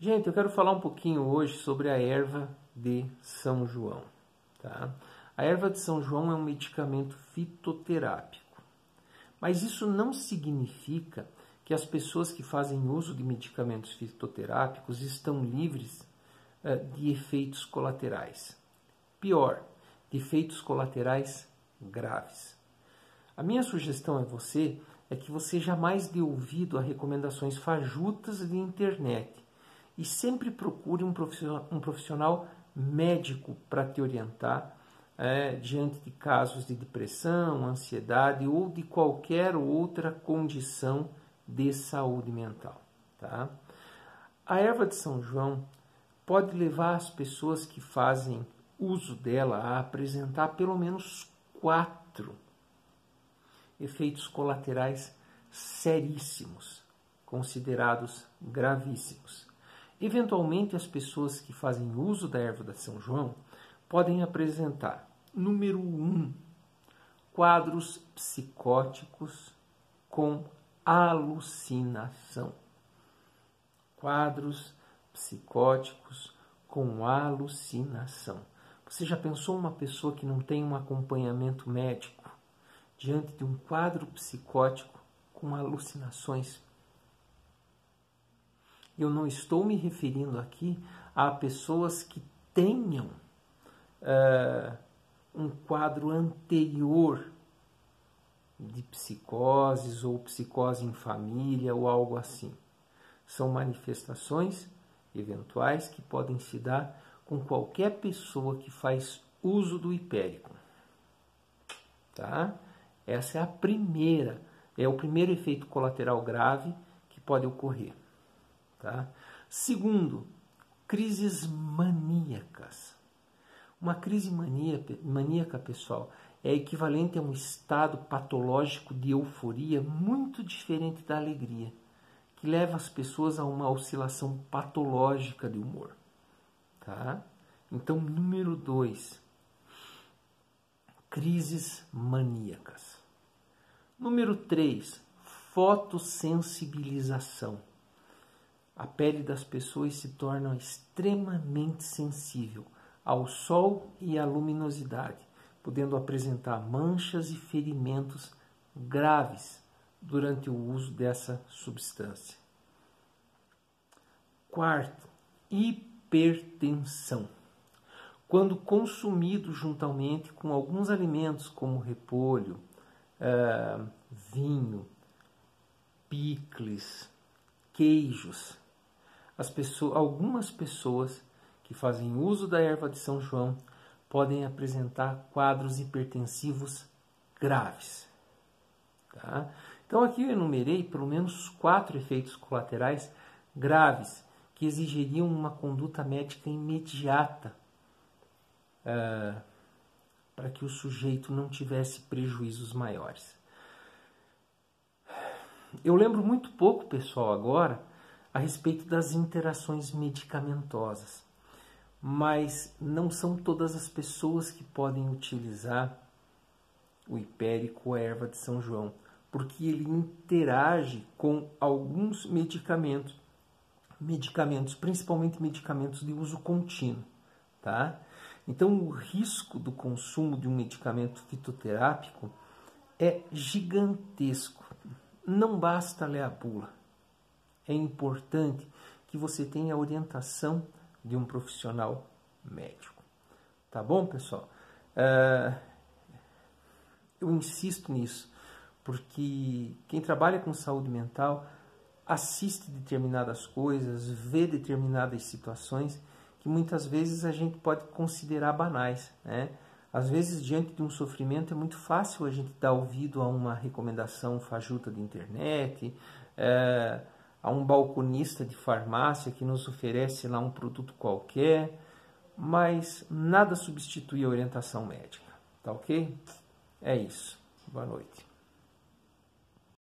Gente, eu quero falar um pouquinho hoje sobre a erva de São João. Tá? A erva de São João é um medicamento fitoterápico, mas isso não significa que as pessoas que fazem uso de medicamentos fitoterápicos estão livres uh, de efeitos colaterais. Pior, de efeitos colaterais graves. A minha sugestão a você é que você jamais dê ouvido a recomendações fajutas de internet e sempre procure um profissional, um profissional médico para te orientar é, diante de casos de depressão, ansiedade ou de qualquer outra condição de saúde mental. Tá? A erva de São João pode levar as pessoas que fazem uso dela a apresentar pelo menos quatro efeitos colaterais seríssimos, considerados gravíssimos. Eventualmente, as pessoas que fazem uso da erva da São João podem apresentar, número um, quadros psicóticos com alucinação. Quadros psicóticos com alucinação. Você já pensou uma pessoa que não tem um acompanhamento médico diante de um quadro psicótico com alucinações? Eu não estou me referindo aqui a pessoas que tenham uh, um quadro anterior de psicoses ou psicose em família ou algo assim. São manifestações eventuais que podem se dar com qualquer pessoa que faz uso do hipérico. Tá? Essa é a primeira, é o primeiro efeito colateral grave que pode ocorrer. Tá? Segundo, crises maníacas. Uma crise maníaca, pessoal, é equivalente a um estado patológico de euforia muito diferente da alegria, que leva as pessoas a uma oscilação patológica de humor. Tá? Então, número dois, crises maníacas. Número três, fotossensibilização. A pele das pessoas se torna extremamente sensível ao sol e à luminosidade, podendo apresentar manchas e ferimentos graves durante o uso dessa substância. Quarto, hipertensão. Quando consumido juntamente com alguns alimentos como repolho, uh, vinho, picles, queijos, pessoas, algumas pessoas que fazem uso da erva de São João podem apresentar quadros hipertensivos graves. Tá? Então aqui eu enumerei pelo menos quatro efeitos colaterais graves que exigiriam uma conduta médica imediata uh, para que o sujeito não tivesse prejuízos maiores. Eu lembro muito pouco, pessoal, agora a respeito das interações medicamentosas, mas não são todas as pessoas que podem utilizar o hipérico a erva de São João, porque ele interage com alguns medicamentos medicamentos, principalmente medicamentos de uso contínuo, tá? Então, o risco do consumo de um medicamento fitoterápico é gigantesco. Não basta ler a bula. É importante que você tenha a orientação de um profissional médico. Tá bom, pessoal? Uh, eu insisto nisso, porque quem trabalha com saúde mental assiste determinadas coisas, vê determinadas situações que muitas vezes a gente pode considerar banais. Né? Às vezes, diante de um sofrimento, é muito fácil a gente dar ouvido a uma recomendação fajuta de internet, é, a um balconista de farmácia que nos oferece lá um produto qualquer, mas nada substitui a orientação médica. Tá ok? É isso. Boa noite.